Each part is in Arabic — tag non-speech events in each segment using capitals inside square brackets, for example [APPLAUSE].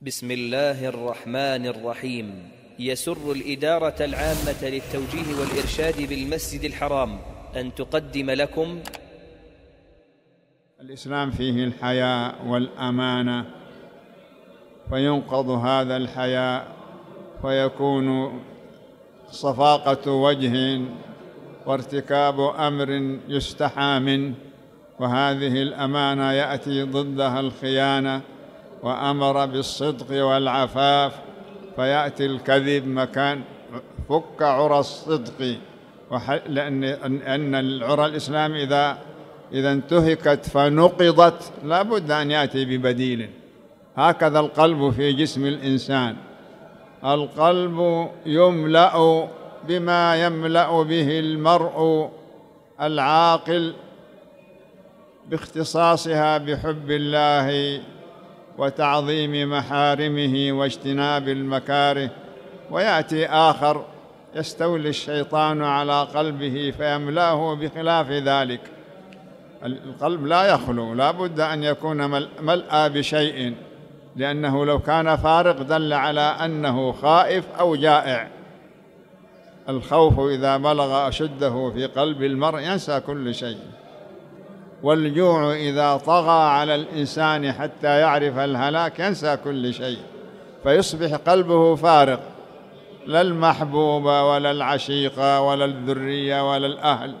بسم الله الرحمن الرحيم. يسر الإدارة العامة للتوجيه والإرشاد بالمسجد الحرام أن تقدم لكم الإسلام فيه الحياء والأمانة فينقض هذا الحياء فيكون صفاقة وجه وارتكاب أمر يستحى منه وهذه الأمانة يأتي ضدها الخيانة وأمر بالصدق والعفاف فيأتي الكذب مكان فك عرى الصدق. لأن أن العرى الإسلام إذا إذا انتهكت فنقضت لا بد أن يأتي ببديل. هكذا القلب في جسم الإنسان. القلب يملأ بما يملأ به المرء العاقل باختصاصها بحب الله وتعظيم محارمه واجتناب المكاره. ويأتي آخر يستولي الشيطان على قلبه فيملأه بخلاف ذلك. القلب لا يخلو لا بد أن يكون ملأى بشيء لأنه لو كان فارغ دل على أنه خائف أو جائع. الخوف إذا بلغ أشده في قلب المرء ينسى كل شيء. والجوع إذا طغى على الإنسان حتى يعرف الهلاك ينسى كل شيء فيصبح قلبه فارغ لا المحبوبة ولا العشيقة ولا الذرية ولا الأهل.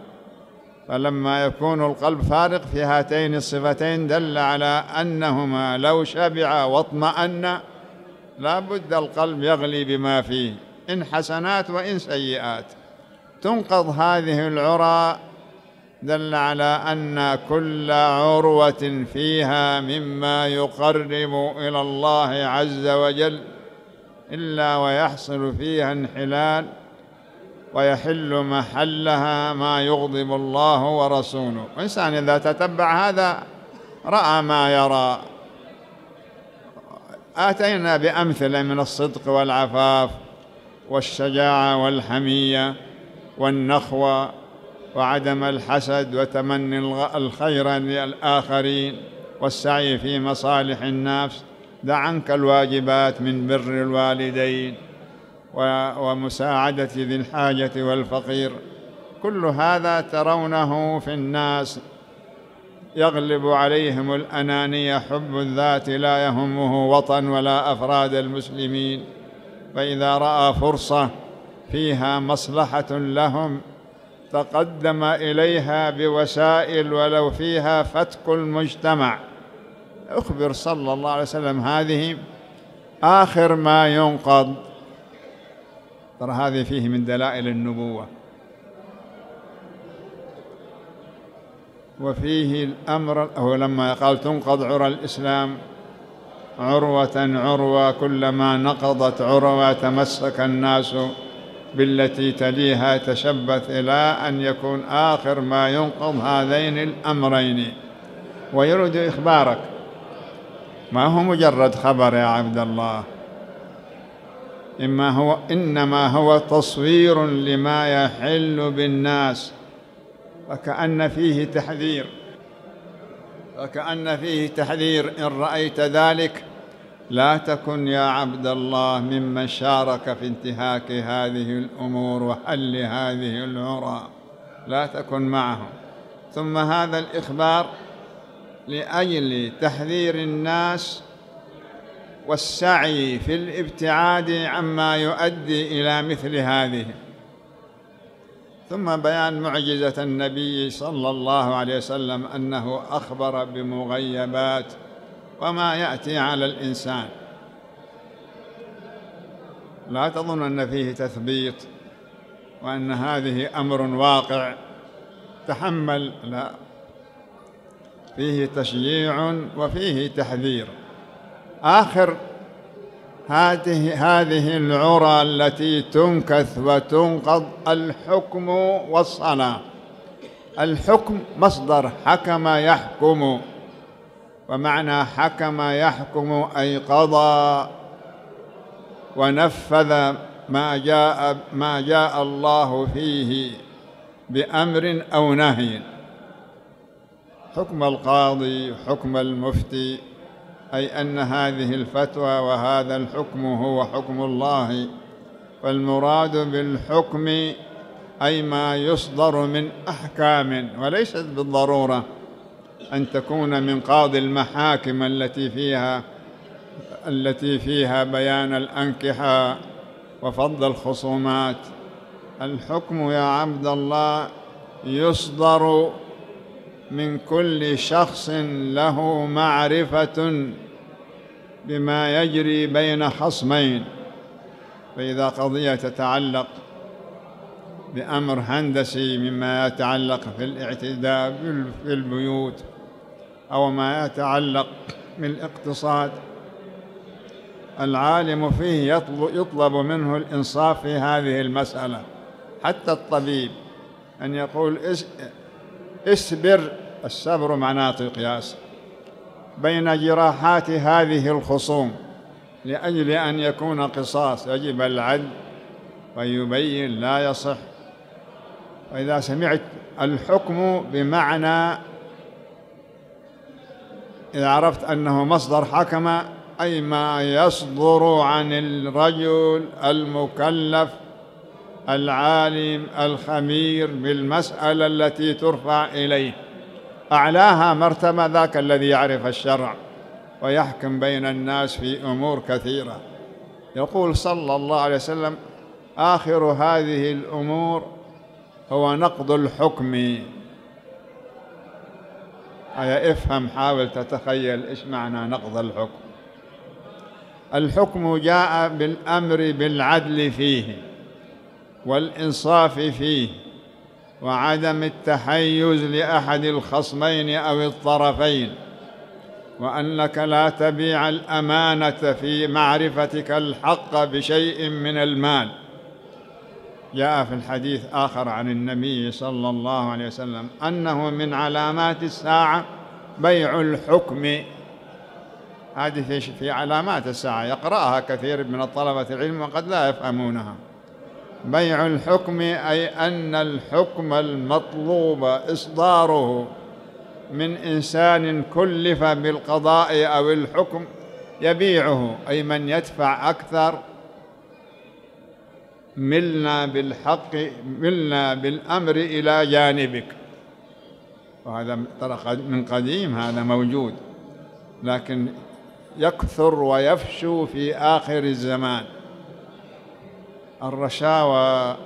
فلما يكون القلب فارغ في هاتين الصفتين دل على أنهما لو شبع واطمأن لا بد القلب يغلي بما فيه إن حسنات وإن سيئات. تنقض هذه العرى دل على أن كل عروة فيها مما يقرب إلى الله عز وجل إلا ويحصل فيها انحلال ويحل محلها ما يغضب الله ورسوله. الإنسان إذا تتبع هذا رأى ما يرى. آتينا بأمثلة من الصدق والعفاف والشجاعة والحمية والنخوة وعدم الحسد وتمني الخير للآخرين والسعي في مصالح النفس. دع عنك الواجبات من بر الوالدين ومساعدة ذي الحاجة والفقير. كل هذا ترونه في الناس. يغلب عليهم الأنانية حب الذات لا يهمه وطن ولا أفراد المسلمين. فإذا رأى فرصة فيها مصلحة لهم تقدم إليها بوسائل ولو فيها فتك المجتمع. أخبر صلى الله عليه وسلم هذه آخر ما ينقض. ترى هذه فيه من دلائل النبوة. وفيه الأمر هو لما قال تنقض عرى الإسلام عروة عروة كلما نقضت عروة تمسك الناس بالتي تليها تشبث إلى أن يكون آخر ما ينقض هذين الأمرين. ويرد إخبارك. ما هو مجرد خبر يا عبد الله؟ إما هو إنما هو تصوير لما يحل بالناس. وكأن فيه تحذير. وكأن فيه تحذير إن رأيت ذلك لا تكن يا عبد الله ممن شارك في انتهاك هذه الأمور وحل هذه العرى. لا تكن معهم. ثم هذا الإخبار لأجل تحذير الناس والسعي في الابتعاد عما يؤدي إلى مثل هذه. ثم بيان معجزة النبي صلى الله عليه وسلم أنه أخبر بمغيبات وما يأتي على الإنسان. لا تظن أن فيه تثبيط وأن هذه أمر واقع تحمل لا. فيه تشجيع وفيه تحذير. آخر هذه هذه العرى التي تنكث وتنقض الحكم والصلاة. الحكم مصدر حكم يحكم. ومعنى حكم يحكم أي قضى ونفذ ما جاء ما جاء الله فيه بأمر أو نهي. حكم القاضي حكم المفتي أي أن هذه الفتوى وهذا الحكم هو حكم الله فالمراد بالحكم أي ما يصدر من أحكام وليست بالضرورة. أن تكون من قاضي المحاكم التي فيها التي فيها بيان الأنكحة وفض الخصومات. الحكم يا عبد الله يصدر من كل شخص له معرفة بما يجري بين خصمين. فإذا قضية تتعلق بأمر هندسي مما يتعلق في الاعتداء في البيوت أو ما يتعلق بالاقتصاد. العالم فيه يطلب منه الإنصاف في هذه المسألة. حتى الطبيب أن يقول اصبر الصبر مناط قياس. بين جراحات هذه الخصوم لأجل أن يكون قصاص يجب العدل ويبين لا يصح وإذا سمعت الحكم بمعنى إذا عرفت أنه مصدر حكم أي ما يصدر عن الرجل المكلف العالم الخمير بالمسألة التي ترفع إليه. أعلاها مرتبة ذاك الذي يعرف الشرع ويحكم بين الناس في أمور كثيرة. يقول صلى الله عليه وسلم آخر هذه الأمور هو نقض الحكم. أي افهم حاول تتخيل إيش معنى نقض الحكم. الحكم جاء بالأمر بالعدل فيه والإنصاف فيه وعدم التحيز لأحد الخصمين أو الطرفين وأنك لا تبيع الأمانة في معرفتك الحق بشيء من المال. جاء في الحديث آخر عن النبي صلى الله عليه وسلم أنه من علامات الساعة بيع الحكم. هذه في علامات الساعة يقرأها كثير من الطلبة العلم وقد لا يفهمونها. بيع الحكم أي أن الحكم المطلوب إصداره من إنسان كلف بالقضاء أو الحكم يبيعه أي من يدفع أكثر ملنا بالحق ملنا بالأمر إلى جانبك. وهذا ترى من قديم هذا موجود لكن يكثر ويفشو في آخر الزمان. الرشاوى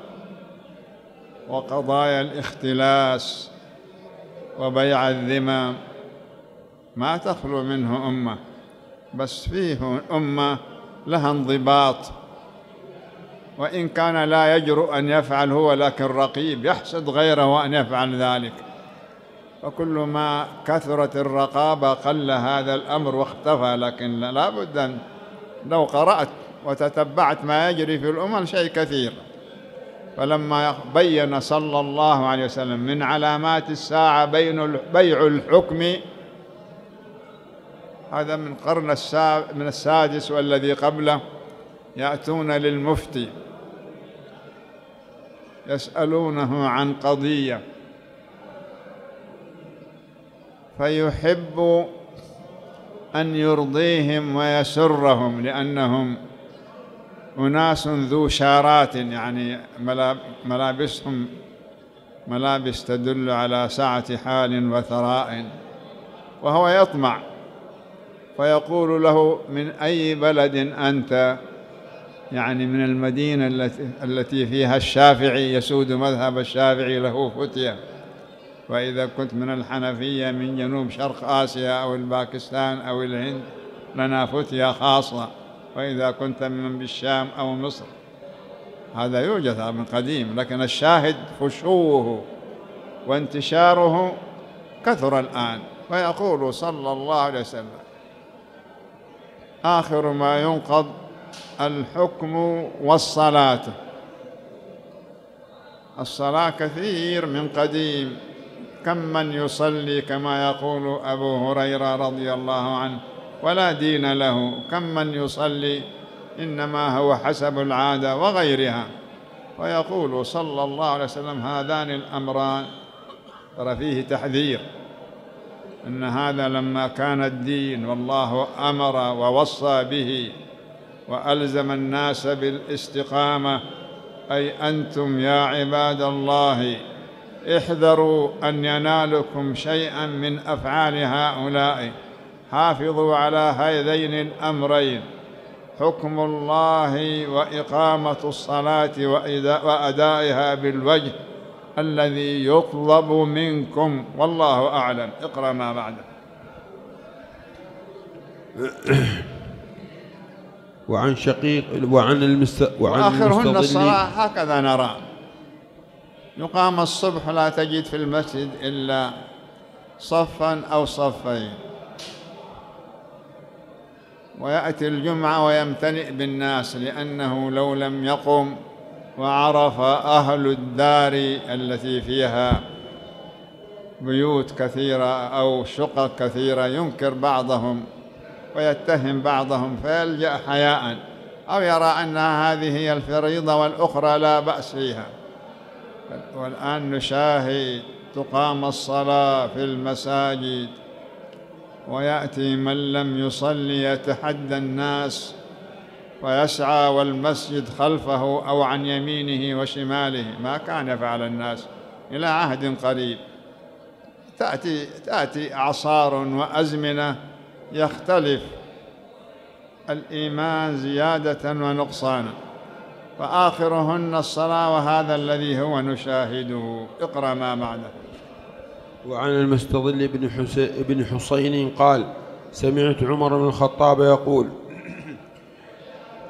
وقضايا الاختلاس وبيع الذمم ما تخلو منه أمة بس فيه أمة لها انضباط. وإن كان لا يجرؤ أن يفعل هو لكن رقيب يحسد غيره أن يفعل ذلك. فكل ما كثرت الرقابة قل هذا الأمر واختفى لكن لا بد أن لو قرأت وتتبعت ما يجري في الأمم شيء كثير. فلما بين صلى الله عليه وسلم من علامات الساعة بين بيع الحكم هذا من قرن من السادس والذي قبله يأتون للمفتي يسألونه عن قضية. فيحب أن يرضيهم ويسرهم لأنهم أناس ذو شارات يعني ملابسهم ملابس تدل على سعة حال وثراء. وهو يطمع فيقول له من أي بلد أنت؟ يعني من المدينة التي, التي فيها الشافعي يسود مذهب الشافعي له فتية. وإذا كنت من الحنفية من جنوب شرق آسيا أو الباكستان أو الهند لنا فتية خاصة. وإذا كنت من بالشام أو مصر هذا يوجد من قديم لكن الشاهد فشوه وانتشاره كثر الآن. ويقول صلى الله عليه وسلم آخر ما ينقض الحكم والصلاة. الصلاة كثير من قديم. كم من يصلي كما يقول أبو هريرة رضي الله عنه ولا دين له. كم من يصلي إنما هو حسب العادة وغيرها. ويقول صلى الله عليه وسلم هذان الأمران. ترى فيه تحذير. إن هذا لما كان الدين والله أمر ووصى به. وألزم الناس بالاستقامة أي أنتم يا عباد الله احذروا أن ينالكم شيئا من أفعال هؤلاء. حافظوا على هذين الأمرين. حكم الله وإقامة الصلاة وأدائها بالوجه الذي يطلب منكم. والله أعلم. اقرأ ما بعده. [COUGHS] وعن شقيق وعن المست وعن وآخرهن الصلاه هكذا نرى. يقام الصبح لا تجد في المسجد إلا صفا أو صفين. ويأتي الجمعة ويمتلئ بالناس لأنه لو لم يقم وعرف أهل الدار التي فيها بيوت كثيرة أو شقق كثيرة ينكر بعضهم. ويتهم بعضهم فيلجأ حياء أو يرى أن هذه هي الفريضة والأخرى لا بأس فيها. والآن نشاهد تقام الصلاة في المساجد ويأتي من لم يصلي يتحدى الناس ويسعى والمسجد خلفه أو عن يمينه وشماله. ما كان يفعل الناس إلى عهد قريب. تأتي تأتي أعصار وأزمنة يختلف الإيمان زيادة ونقصانا فاخرهن الصلاة وهذا الذي هو نشاهده. اقرأ ما بعده وعن المستظل بن, بن حسين قال سمعت عمر بن الخطاب يقول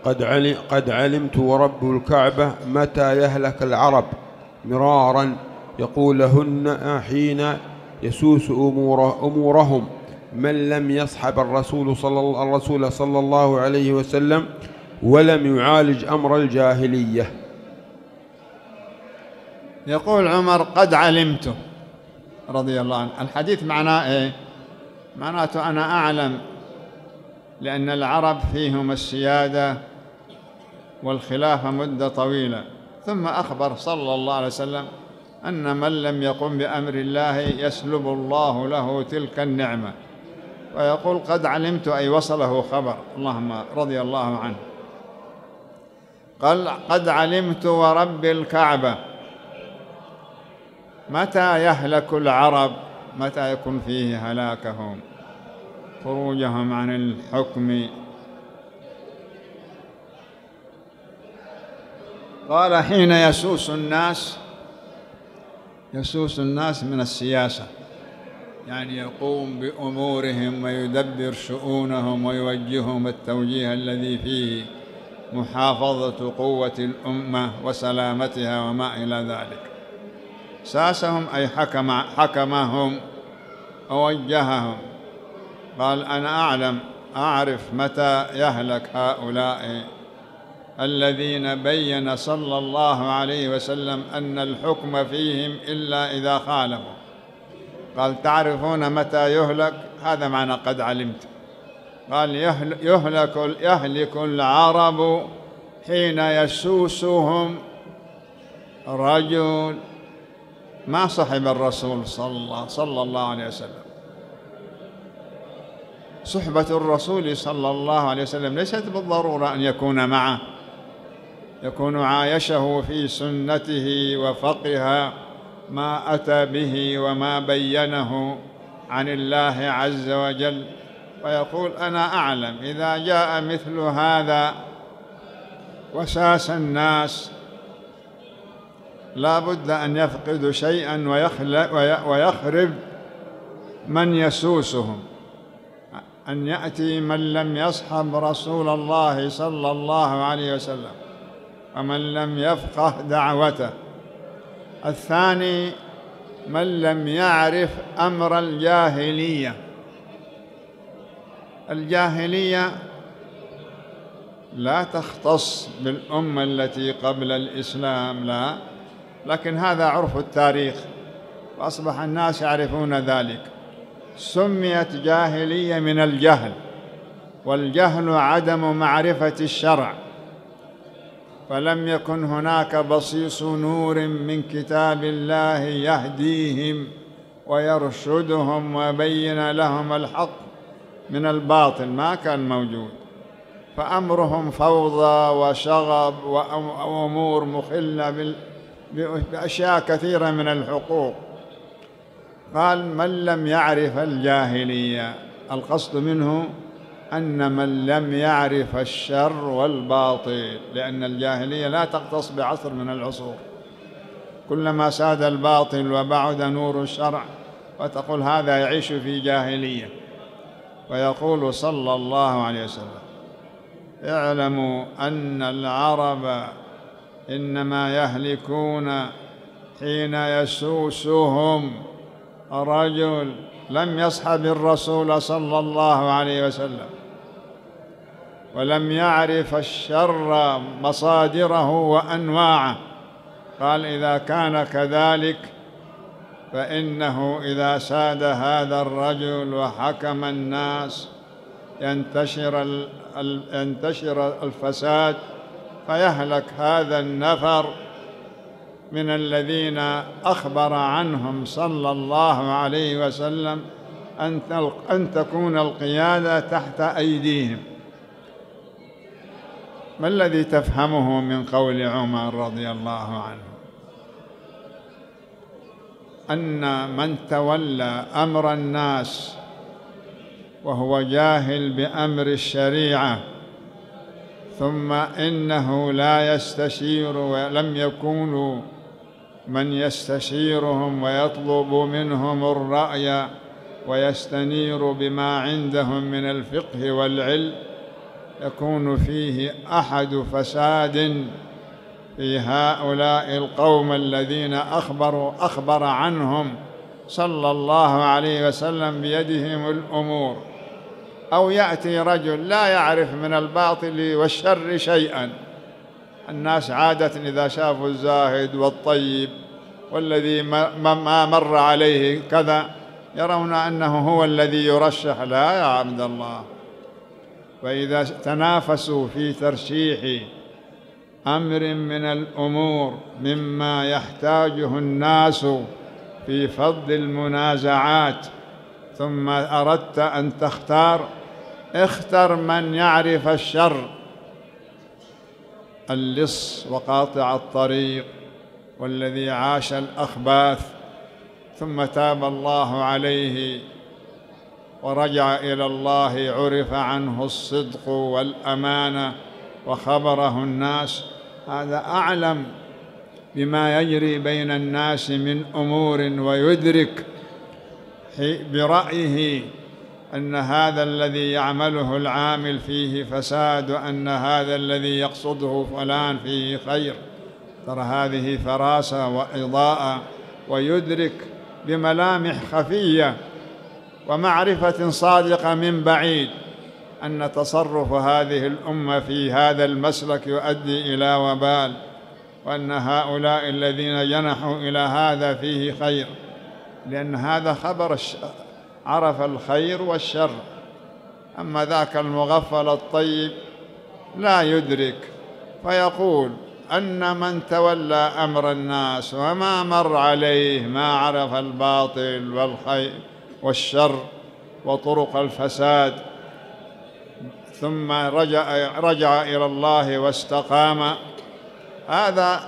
قد, علم قد علمت ورب الكعبة متى يهلك العرب مرارا يقول لهن حين يسوس أمور أمورهم. من لم يصحب الرسول صلى الرسول صلى الله عليه وسلم ولم يعالج أمر الجاهلية. يقول عمر قد علمت. رضي الله عنه. الحديث معناه إيه؟ معناته أنا أعلم لأن العرب فيهم السيادة والخلافة مدة طويلة. ثم أخبر صلى الله عليه وسلم أن من لم يقم بأمر الله يسلب الله له تلك النعمة. ويقول قد علمت أي وصله خبر. اللهم رضي الله عنه. قال قد علمت ورب الكعبة. متى يهلك العرب؟ متى يكون فيه هلاكهم؟ خروجهم عن الحكم. قال حين يسوس الناس يسوس الناس من السياسة. يعني يقوم بأمورهم ويدبر شؤونهم ويوجههم التوجيه الذي فيه محافظة قوة الأمة وسلامتها وما إلى ذلك. ساسهم أي حكم حكمهم ووجههم قال أنا أعلم أعرف متى يهلك هؤلاء الذين بين صلى الله عليه وسلم أن الحكم فيهم إلا إذا خالفوا. قال تعرفون متى يهلك؟ هذا معنى قد علمت. قال يهلك يهلك العرب حين يسوسهم رجل ما صحب الرسول صلى الله, صلى الله عليه وسلم. صحبة الرسول صلى الله عليه وسلم ليست بالضرورة أن يكون معه. يكون عايشه في سنته وفقه ما أتى به وما بينه عن الله عز وجل. ويقول أنا أعلم إذا جاء مثل هذا وساس الناس لا بد أن يفقدوا شيئا ويخرب من يسوسهم. أن يأتي من لم يصحب رسول الله صلى الله عليه وسلم ومن لم يفقه دعوته. الثاني من لم يعرف أمر الجاهلية. الجاهلية لا تختص بالأمة التي قبل الإسلام لا. لكن هذا عرف التاريخ وأصبح الناس يعرفون ذلك. سميت جاهلية من الجهل والجهل عدم معرفة الشرع. فلم يكن هناك بصيص نور من كتاب الله يهديهم ويرشدهم ويبين لهم الحق من الباطل ما كان موجود. فأمرهم فوضى وشغب وأمور مخلة بأشياء كثيرة من الحقوق. قال من لم يعرف الجاهلية؟ القصد منه أن من لم يعرف الشر والباطل لأن الجاهلية لا تقتص بعصر من العصور. كلما ساد الباطل وبعد نور الشرع وتقول هذا يعيش في جاهلية. ويقول صلى الله عليه وسلم اعلموا أن العرب إنما يهلكون حين يسوسهم رجل لم يصحب الرسول صلى الله عليه وسلم. ولم يعرف الشر مصادره وأنواعه. قال إذا كان كذلك فإنه إذا ساد هذا الرجل وحكم الناس ينتشر ينتشر الفساد فيهلك هذا النفر من الذين أخبر عنهم صلى الله عليه وسلم أن تكون القيادة تحت أيديهم. ما الذي تفهمه من قول عمر رضي الله عنه؟ أن من تولى أمر الناس وهو جاهل بأمر الشريعة ثم إنه لا يستشير ولم يكونوا من يستشيرهم ويطلب منهم الرأي ويستنير بما عندهم من الفقه والعلم. يكون فيه أحد فساد في هؤلاء القوم الذين اخبروا أخبر عنهم صلى الله عليه وسلم بيدهم الأمور. أو يأتي رجل لا يعرف من الباطل والشر شيئا. الناس عادة إذا شافوا الزاهد والطيب والذي ما مر عليه كذا يرون أنه هو الذي يرشح. لا يا عبد الله. وإذا تنافسوا في ترشيح أمر من الأمور مما يحتاجه الناس في فض المنازعات ثم أردت أن تختار اختر من يعرف الشر اللص وقاطع الطريق والذي عاش الأخباث ثم تاب الله عليه ورجع إلى الله عرف عنه الصدق والأمانة وخبره الناس. هذا أعلم بما يجري بين الناس من أمور ويدرك برأيه أن هذا الذي يعمله العامل فيه فساد وأن هذا الذي يقصده فلان فيه خير. ترى هذه فراسة وإضاءة ويدرك بملامح خفية ومعرفة صادقة من بعيد. أن تصرف هذه الأمة في هذا المسلك يؤدي إلى وبال وأن هؤلاء الذين جنحوا إلى هذا فيه خير. لأن هذا خبر عرف الخير والشر. أما ذاك المغفل الطيب لا يدرك فيقول أن من تولى أمر الناس وما مر عليه ما عرف الباطل والخير. والشر وطرق الفساد. ثم رجع, رجع إلى الله واستقام. هذا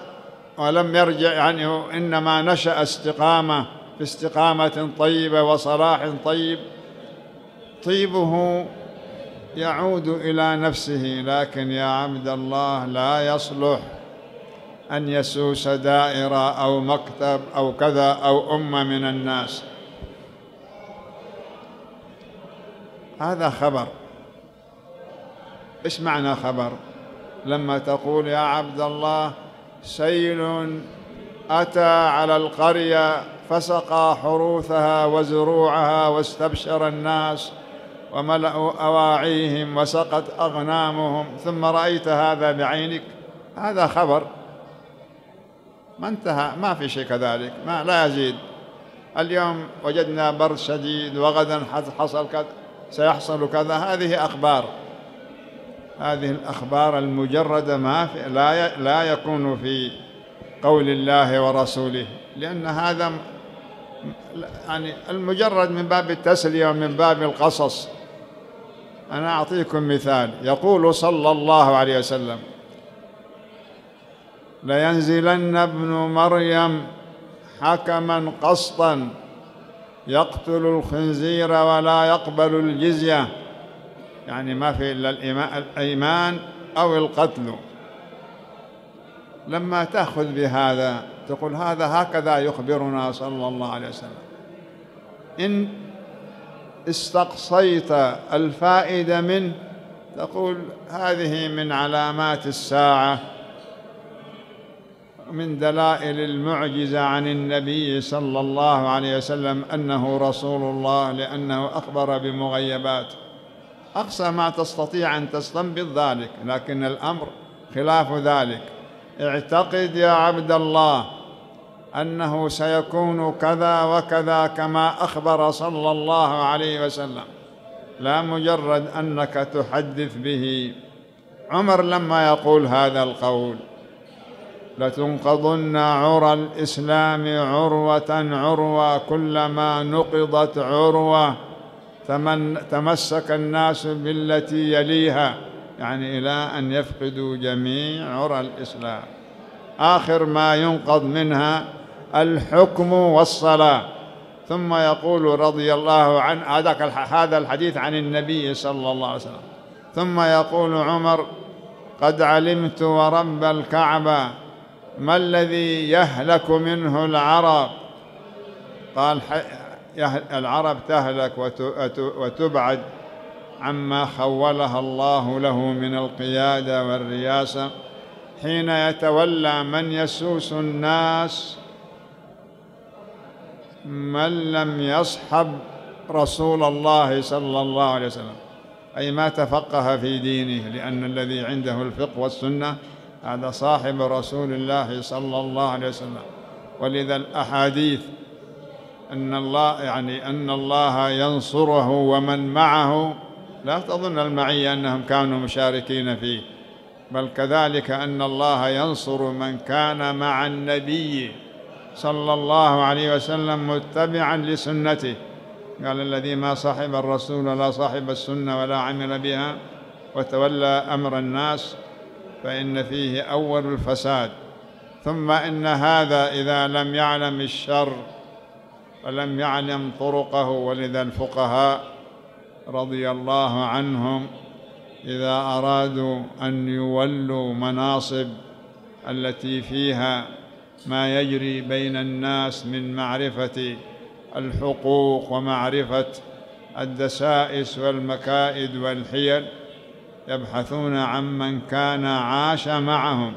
ولم يرجع يعني إنما نشأ استقامة باستقامة طيبة وصلاح طيب. طيبه يعود إلى نفسه لكن يا عبد الله لا يصلح أن يسوس دائرة أو مكتب أو كذا أو أمة من الناس. هذا خبر. إيش معنى خبر؟ لما تقول يا عبد الله سيل أتى على القرية فسقى حروثها وزروعها واستبشر الناس وملأوا أواعيهم وسقت أغنامهم. ثم رأيت هذا بعينك. هذا خبر. ما انتهى ما في شيء كذلك ما لا يزيد. اليوم وجدنا برد شديد وغدا حصل كذا. سيحصل كذا. هذه أخبار. هذه الأخبار المجردة ما في لا لا يكون في قول الله ورسوله لأن هذا يعني المجرد من باب التسلية ومن باب القصص. أنا أعطيكم مثال. يقول صلى الله عليه وسلم لينزلن ابن مريم حكما قسطا يقتل الخنزير ولا يقبل الجزية. يعني ما في إلا الأيمان أو القتل. لما تأخذ بهذا تقول هذا هكذا يخبرنا صلى الله عليه وسلم. إن استقصيت الفائدة منه تقول هذه من علامات الساعة. من دلائل المعجزة عن النبي صلى الله عليه وسلم أنه رسول الله لأنه أخبر بمغيبات. أقصى ما تستطيع أن تستنبط ذلك لكن الأمر خلاف ذلك. اعتقد يا عبد الله أنه سيكون كذا وكذا كما أخبر صلى الله عليه وسلم. لا مجرد أنك تحدث به. عمر لما يقول هذا القول لتنقضن عرى الإسلام عروة عروة كلما نقضت عروة تمسك الناس بالتي يليها يعني إلى أن يفقدوا جميع عرى الإسلام. آخر ما ينقض منها الحكم والصلاة. ثم يقول رضي الله عنه هذا الحديث عن النبي صلى الله عليه وسلم. ثم يقول عمر قد علمت ورب الكعبة. ما الذي يهلك منه العرب؟ قال العرب تهلك وتبعد عما خولها الله له من القيادة والرياسة. حين يتولى من يسوس الناس من لم يصحب رسول الله صلى الله عليه وسلم. أي ما تفقه في دينه لأن الذي عنده الفقه والسنة هذا صاحب رسول الله صلى الله عليه وسلم. ولذا الأحاديث أن الله يعني أن الله ينصره ومن معه لا تظن المعية أنهم كانوا مشاركين فيه. بل كذلك أن الله ينصر من كان مع النبي صلى الله عليه وسلم متبعا لسنته. قال الذي ما صاحب الرسول ولا صاحب السنة ولا عمل بها وتولى أمر الناس فإن فيه أول الفساد. ثم إن هذا إذا لم يعلم الشر ولم يعلم طرقه ولذا الفقهاء رضي الله عنهم إذا أرادوا أن يولوا مناصب التي فيها ما يجري بين الناس من معرفة الحقوق ومعرفة الدسائس والمكائد والحيل. يبحثون عمن كان عاش معهم.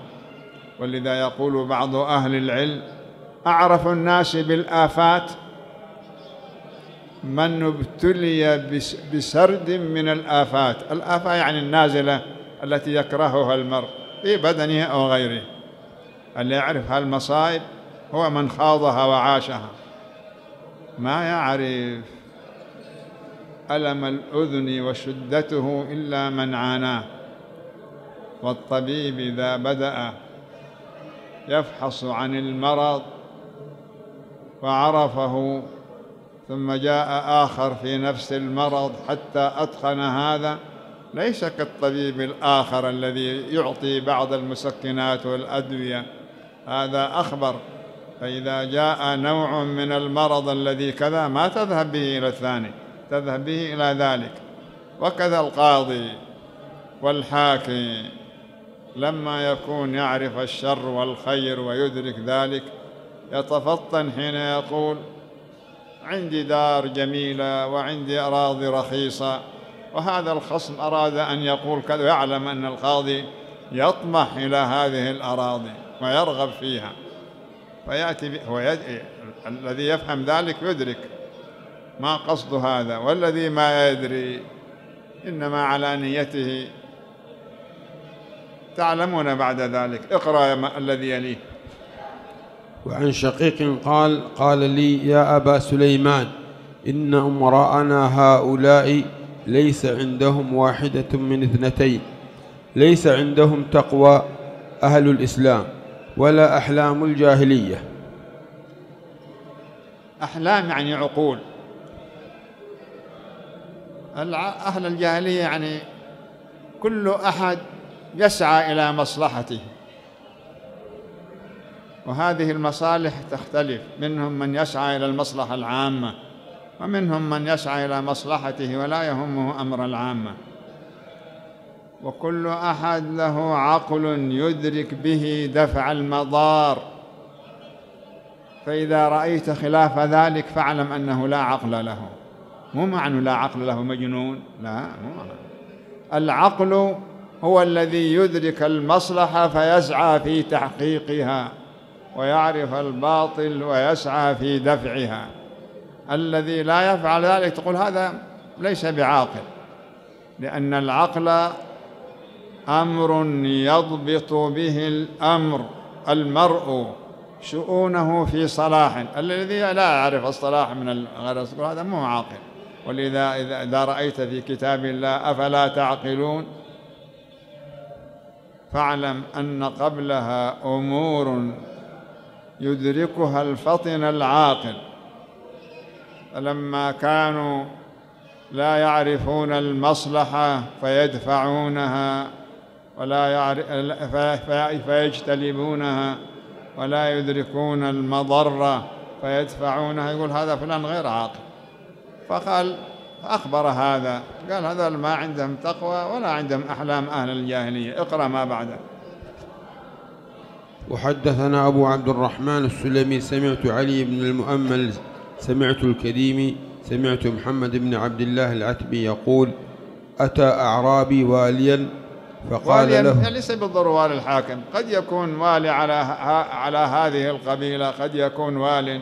ولذا يقول بعض أهل العلم أعرف الناس بالآفات من ابتلي بسرد من الآفات. الآفة يعني النازلة التي يكرهها المرء في بدنه أو غيره. اللي يعرف هالمصائب هو من خاضها وعاشها. ما يعرف ألم الأذن وشدته إلا من عاناه والطبيب إذا بدأ يفحص عن المرض وعرفه ثم جاء آخر في نفس المرض حتى أتقن هذا. ليس كالطبيب الآخر الذي يعطي بعض المسكنات والأدوية هذا أخبر. فإذا جاء نوع من المرض الذي كذا ما تذهب به إلى الثاني. تذهب به إلى ذلك وكذا القاضي والحاكم لما يكون يعرف الشر والخير ويدرك ذلك يتفطن حين يقول عندي دار جميلة وعندي أراضي رخيصة وهذا الخصم أراد أن يقول كذا ويعلم أن القاضي يطمح إلى هذه الأراضي ويرغب فيها فيأتي هو. الذي يفهم ذلك يدرك ما قصد هذا والذي ما يدري إنما على نيته. تعلمون بعد ذلك. اقرأ الذي يليه. وعن شقيق قال قال لي يا أبا سليمان إن أمراءنا هؤلاء ليس عندهم واحدة من اثنتين ليس عندهم تقوى أهل الإسلام ولا أحلام الجاهلية. أحلام يعني عقول. أهل الجاهلية يعني كل أحد يسعى إلى مصلحته. وهذه المصالح تختلف. منهم من يسعى إلى المصلحة العامة ومنهم من يسعى إلى مصلحته ولا يهمه أمر العامة. وكل أحد له عقل يدرك به دفع المضار. فإذا رأيت خلاف ذلك فاعلم أنه لا عقل له. مو معنى لا عقل له مجنون لا مو معنى. العقل هو الذي يدرك المصلحة فيسعى في تحقيقها ويعرف الباطل ويسعى في دفعها. الذي لا يفعل ذلك تقول هذا ليس بعاقل لأن العقل أمر يضبط به الأمر. المرء شؤونه في صلاح الذي لا يعرف الصلاح من الغير هذا مو عاقل. ولذا إذا رأيت في كتاب الله أفلا تعقلون؟ فاعلم أن قبلها أمور يدركها الفطن العاقل. فلما كانوا لا يعرفون المصلحة فيدفعونها ولا يعرف فيجتلبونها ولا يدركون المضرة فيدفعونها. يقول هذا فلان غير عاقل. فقال أخبر هذا. قال هذا ما عندهم تقوى ولا عندهم أحلام أهل الجاهلية. اقرأ ما بعده. وحدثنا أبو عبد الرحمن السلمي سمعت علي بن المؤمل سمعت الكريمي سمعت محمد بن عبد الله العتبي يقول أتى أعرابي واليا؟ فقال والي له يعني ليس بالضرورة الحاكم قد يكون والي على على هذه القبيلة قد يكون وال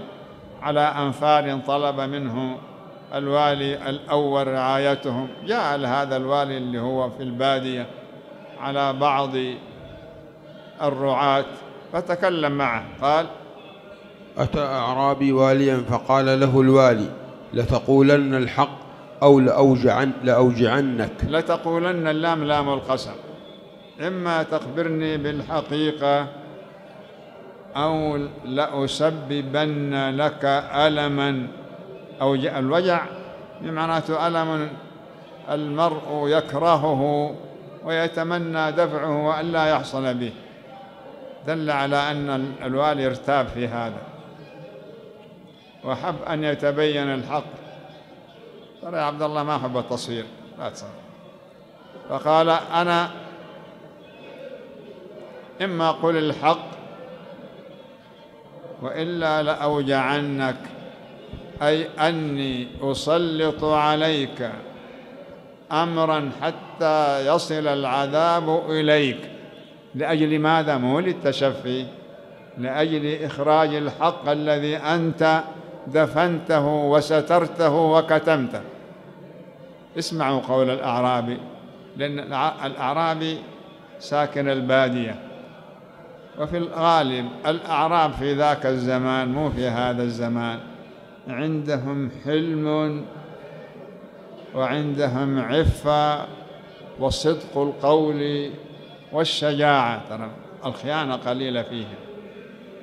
على أنفار طلب منه الوالي الأول رعايتهم. جاء هذا الوالي اللي هو في البادية على بعض الرعاة. فتكلم معه. قال أتى أعرابي واليا فقال له الوالي لتقولن الحق أو لأوجعن لأوجعنك. لتقولن اللام لام القسم. إما تخبرني بالحقيقة أو لأسببن لك ألما. أو الوجع بمعناته ألم المرء يكرهه ويتمنى دفعه وألا يحصل به. دل على أن الوالي ارتاب في هذا. وحب أن يتبين الحق. ترى يا عبد الله ما أحب التصوير لا تصور فقال أنا إما قل الحق وإلا لأوجعنك. أي أني أسلط عليك أمرا حتى يصل العذاب إليك. لأجل ماذا؟ مو للتشفي لأجل إخراج الحق الذي أنت دفنته وسترته وكتمته. اسمعوا قول الأعرابي لأن الأعرابي ساكن البادية. وفي الغالب الأعراب في ذاك الزمان مو في هذا الزمان. عندهم حلم وعندهم عفة وصدق القول والشجاعة. ترى الخيانة قليلة فيهم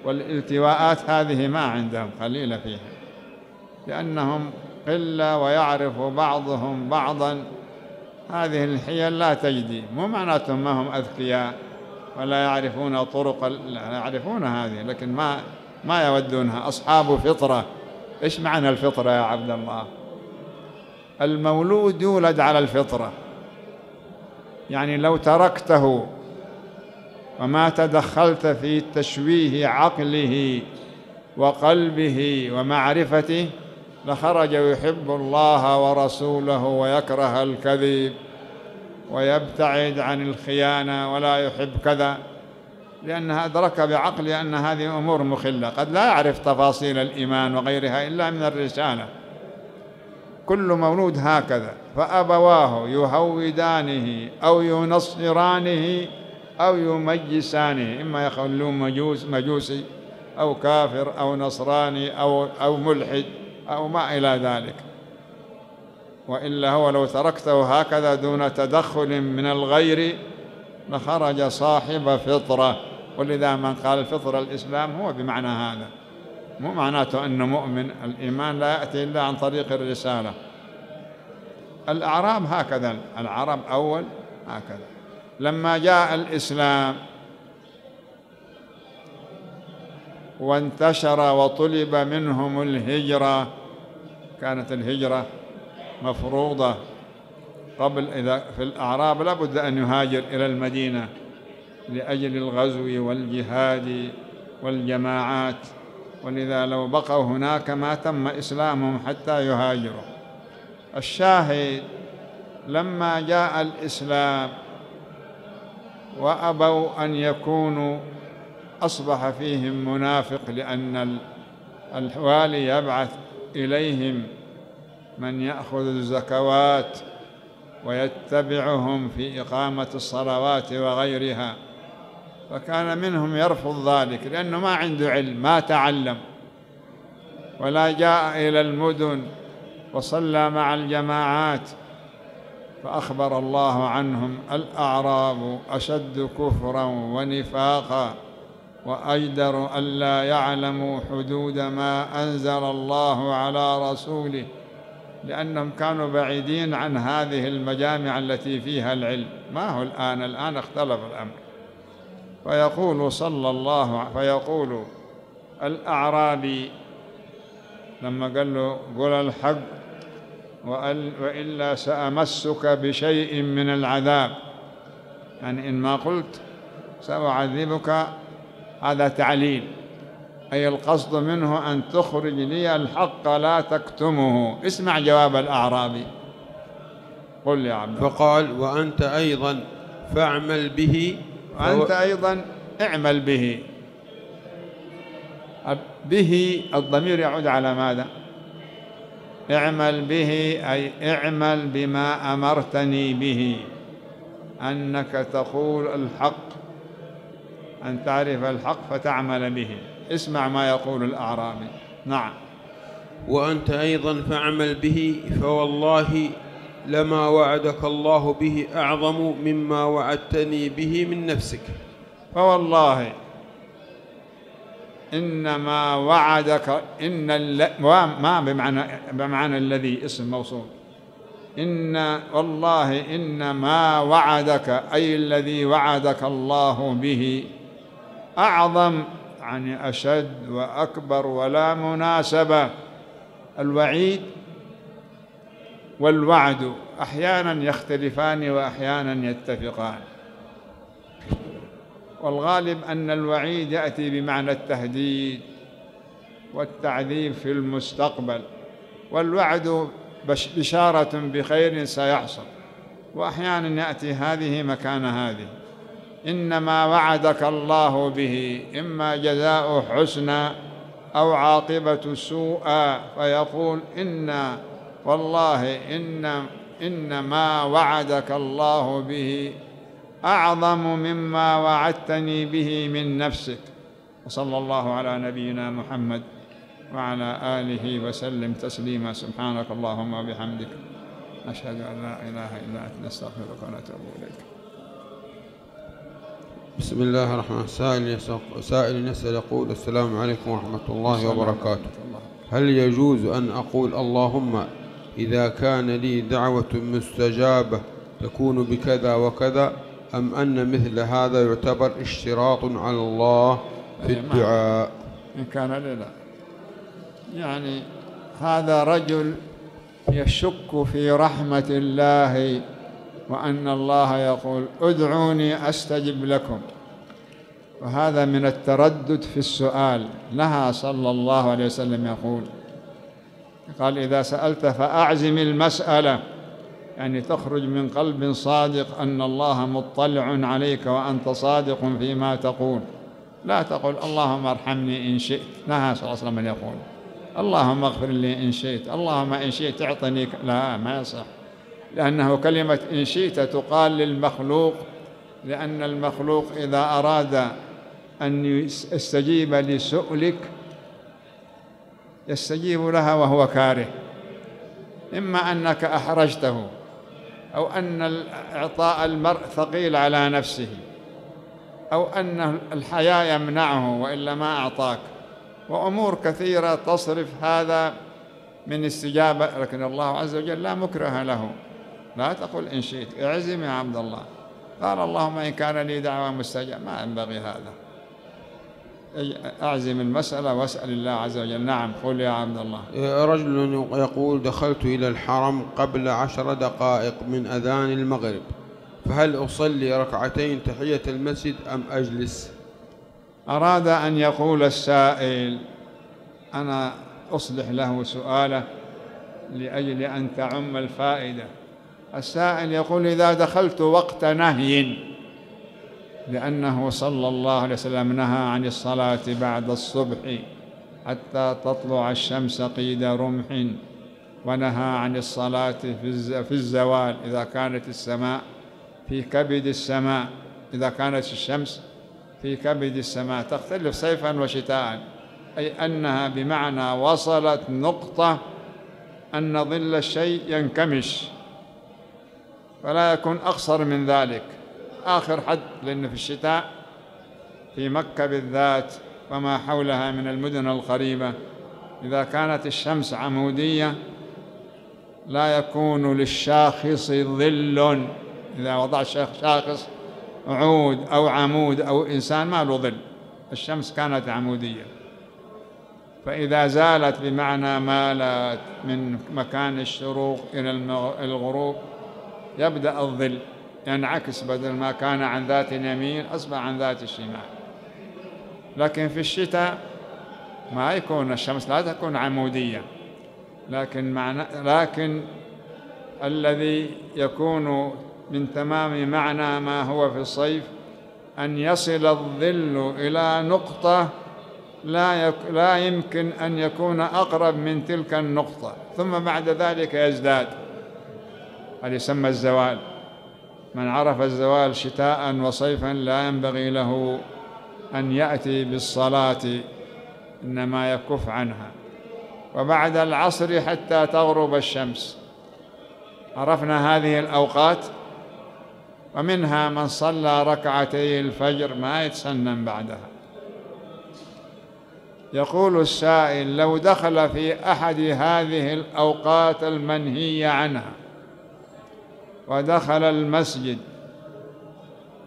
والالتواءات هذه ما عندهم قليلة فيها لأنهم قلة ويعرف بعضهم بعضا. هذه الحيل لا تجدي مو معناتهم ما هم أذكياء ولا يعرفون طرق يعرفون هذه لكن ما ما يودونها. أصحاب فطرة إيش معنى الفطرة يا عبد الله؟ المولود يولد على الفطرة. يعني لو تركته وما تدخلت في تشويه عقله وقلبه ومعرفته لخرج يحب الله ورسوله ويكره الكذب ويبتعد عن الخيانة ولا يحب كذا. لأنها أدرك بعقله أن هذه أمور مخلة. قد لا يعرف تفاصيل الإيمان وغيرها إلا من الرسالة. كل مولود هكذا. فأبواه يهودانه أو ينصرانه أو يمجسانه إما يخلون مجوس مجوسي أو كافر أو نصراني أو أو ملحد أو ما إلى ذلك. وإلا هو لو تركته هكذا دون تدخل من الغير لخرج صاحب فطرة. ولذا من قال الفطرة الإسلام هو بمعنى هذا. مو معناته أنه مؤمن الإيمان لا يأتي إلا عن طريق الرسالة. الأعراب هكذا العرب أول هكذا. لما جاء الإسلام وانتشر وطلب منهم الهجرة كانت الهجرة مفروضة قبل إذا في الأعراب لابد أن يهاجر إلى المدينة. لأجل الغزو والجهاد والجماعات. ولذا لو بقوا هناك ما تم إسلامهم حتى يهاجروا. الشاهد لما جاء الإسلام وأبوا أن يكونوا أصبح فيهم منافق لأن الوالي يبعث إليهم من يأخذ الزكوات ويتبعهم في إقامة الصلوات وغيرها. فكان منهم يرفض ذلك لأنه ما عنده علم ما تعلم. ولا جاء إلى المدن وصلى مع الجماعات فأخبر الله عنهم الأعراب أشد كفرا ونفاقا وأجدر ألا يعلموا حدود ما أنزل الله على رسوله لأنهم كانوا بعيدين عن هذه المجامع التي فيها العلم. ما هو الآن؟ الآن اختلف الأمر. فيقول صلى الله فيقول الأعرابي لما قال له قل الحق وإلا سأمسك بشيء من العذاب. يعني إن ما قلت سأعذبك هذا تعليل. أي القصد منه أن تخرج لي الحق لا تكتمه. اسمع جواب الأعرابي. قل يا عبد فقال وأنت أيضا فاعمل به وأنت أيضا اعمل به. به الضمير يعود على ماذا؟ اعمل به أي اعمل بما أمرتني به. أنك تقول الحق أن تعرف الحق فتعمل به. اسمع ما يقول الأعرابي. نعم. وأنت أيضا فاعمل به فوالله لما وعدك الله به أعظم مما وعدتني به من نفسك. فوالله إنما وعدك إن ما بمعنى بمعنى الذي اسم موصول. إن والله إنما وعدك أي الذي وعدك الله به أعظم يعني أشد وأكبر ولا مناسبة. الوعيد والوعد أحيانا يختلفان وأحيانا يتفقان. والغالب أن الوعيد يأتي بمعنى التهديد والتعذيب في المستقبل والوعد بشارة بخير سيحصل وأحيانا يأتي هذه مكان هذه. إنما وعدك الله به إما جزاء حسنى أو عاقبة سوء فيقول إن والله إن إنما وعدك الله به أعظم مما وعدتني به من نفسك. وصلى الله على نبينا محمد وعلى آله وسلم تسليما. سبحانك اللهم وبحمدك. نشهد أن لا إله إلا أنت. نستغفرك ونتوب إليك. بسم الله الرحمن الرحيم. سائل سائل يسأل يقول السلام عليكم ورحمة الله وبركاته. هل يجوز أن أقول اللهم إذا كان لي دعوة مستجابة تكون بكذا وكذا أم أن مثل هذا يعتبر اشتراط على الله في الدعاء؟ إن كان لا. يعني هذا رجل يشك في رحمة الله وأن الله يقول ادعوني أستجب لكم. وهذا من التردد في السؤال. نهى صلى الله عليه وسلم يقول قال إذا سألت فأعزم المسألة. يعني تخرج من قلب صادق أن الله مطلع عليك وأنت صادق فيما تقول. لا تقول اللهم ارحمني إن شئت. نهى صلى الله عليه وسلم أن يقول. اللهم اغفر لي إن شئت. اللهم إن شئت اعطني لا ما يصح. لأنه كلمة إن شئت تقال للمخلوق لأن المخلوق إذا أراد أن يستجيب لسؤلك يستجيب لها وهو كاره. إما أنك أحرجته أو أن إعطاء المرء ثقيل على نفسه أو أن الحياء يمنعه وإلا ما أعطاك. وأمور كثيرة تصرف هذا من استجابة لكن الله عز وجل لا مكره له. لا تقل إن شئت اعزم يا عبد الله. قال اللهم إن كان لي دعوة مستجاب ما ينبغي هذا. أعزم المسألة واسأل الله عز وجل. نعم قل يا عبد الله. رجل يقول دخلت إلى الحرم قبل عشر دقائق من أذان المغرب فهل أصلي ركعتين تحية المسجد أم أجلس؟ أراد أن يقول السائل أنا أصلح له سؤاله لأجل أن تعم الفائدة. السائل يقول إذا دخلت وقت نهي. لأنه صلى الله عليه وسلم نهى عن الصلاة بعد الصبح حتى تطلع الشمس قيد رمح ونهى عن الصلاة في الزوال إذا كانت السماء في كبد السماء. إذا كانت الشمس في كبد السماء. تختلف صيفا وشتاء. أي أنها بمعنى وصلت نقطة أن ظل الشيء ينكمش. فلا يكون أقصر من ذلك. آخر حد لأن في الشتاء في مكة بالذات وما حولها من المدن القريبة. إذا كانت الشمس عمودية لا يكون للشاخص ظل. إذا وضع شاخص عود أو عمود أو إنسان ما له ظل. الشمس كانت عمودية. فإذا زالت بمعنى مالت من مكان الشروق إلى الغروب يبدأ الظل. ينعكس بدل ما كان عن ذات اليمين أصبح عن ذات الشمال. لكن في الشتاء ما يكون الشمس لا تكون عمودية. لكن معنى لكن الذي يكون من تمام معنى ما هو في الصيف أن يصل الظل إلى نقطة لا, يك لا يمكن أن يكون أقرب من تلك النقطة. ثم بعد ذلك يزداد. هذا يسمى الزوال. من عرف الزوال شتاء وصيفا لا ينبغي له أن يأتي بالصلاة إنما يكف عنها. وبعد العصر حتى تغرب الشمس. عرفنا هذه الأوقات ومنها من صلى ركعتي الفجر ما يتسنن بعدها. يقول السائل لو دخل في أحد هذه الأوقات المنهية عنها ودخل المسجد.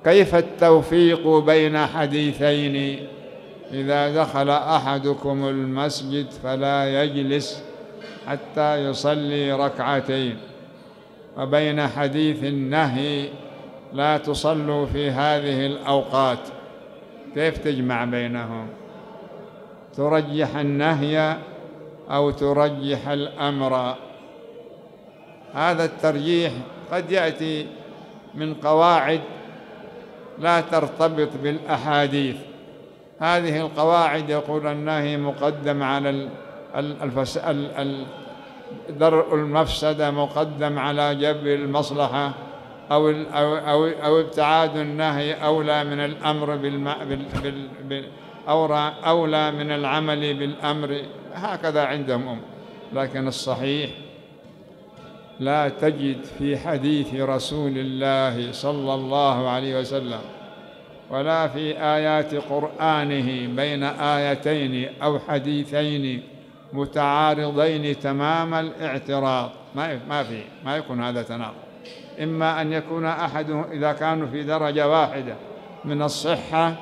كيف التوفيق بين حديثين؟ إذا دخل أحدكم المسجد فلا يجلس حتى يصلي ركعتين. وبين حديث النهي لا تصلوا في هذه الأوقات. كيف تجمع بينهم؟ ترجح النهي أو ترجح الأمر؟ هذا الترجيح قد يأتي من قواعد لا ترتبط بالأحاديث. هذه القواعد يقول النهي مقدم على الفس... درء المفسدة مقدم على جبر المصلحة أو أو أو, أو ابتعاد النهي أولى من الأمر بالم... بال... بال... بال... أولى من العمل بالأمر. هكذا عندهم لكن الصحيح لا تجد في حديث رسول الله صلى الله عليه وسلم ولا في آيات قرآنه بين آيتين أو حديثين متعارضين تمام الاعتراض. ما ما في ما يكون هذا تناقض. إما أن يكون أحدهم إذا كانوا في درجة واحدة من الصحة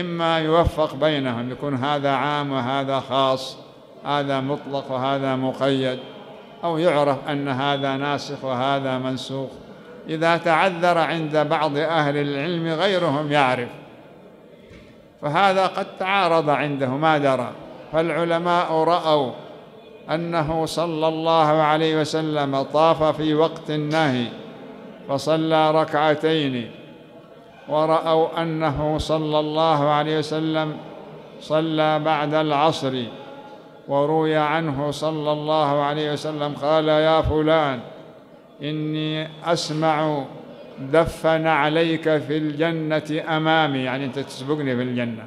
إما يوفق بينهم يكون هذا عام وهذا خاص هذا مطلق وهذا مقيد. أو يعرف أن هذا ناسخ وهذا منسوخ. إذا تعذر عند بعض أهل العلم غيرهم يعرف. فهذا قد تعارض عنده ما درى. فالعلماء رأوا أنه صلى الله عليه وسلم طاف في وقت النهي فصلى ركعتين. ورأوا أنه صلى الله عليه وسلم صلى بعد العصر. وروي عنه صلى الله عليه وسلم قال يا فلان إني أسمع دفن عليك في الجنة أمامي. يعني أنت تسبقني في الجنة.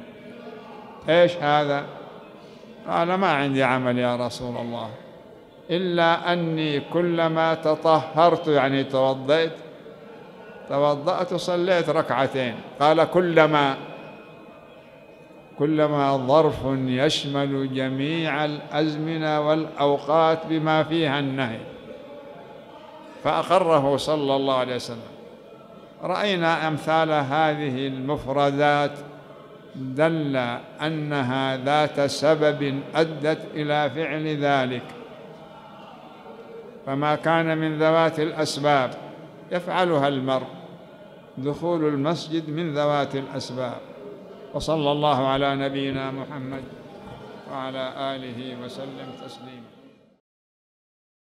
إيش هذا؟ قال ما عندي عمل يا رسول الله إلا أني كلما تطهرت يعني توضيت توضأت صليت ركعتين. قال كلما كلما ظرف يشمل جميع الأزمنة والأوقات بما فيها النهي. فأقره صلى الله عليه وسلم. رأينا أمثال هذه المفردات دل أنها ذات سبب أدت إلى فعل ذلك. فما كان من ذوات الأسباب يفعلها المرء. دخول المسجد من ذوات الأسباب. وصلى الله على نبينا محمد وعلى آله وسلم تسليما.